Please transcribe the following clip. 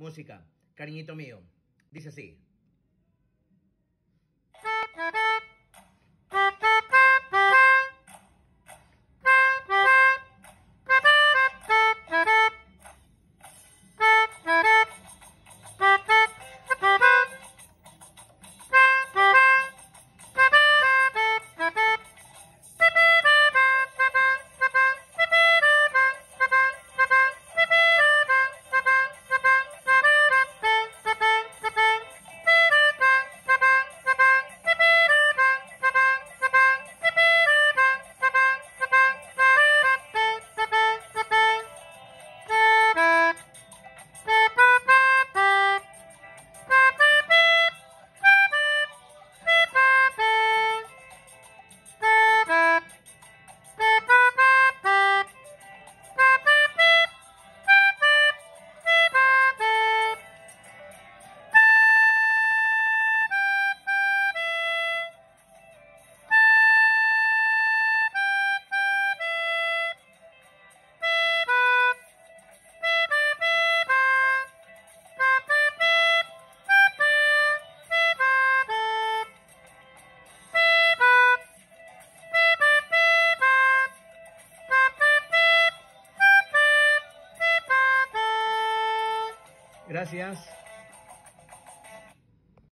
Música, cariñito mío. Dice así. Gracias.